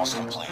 almost complete.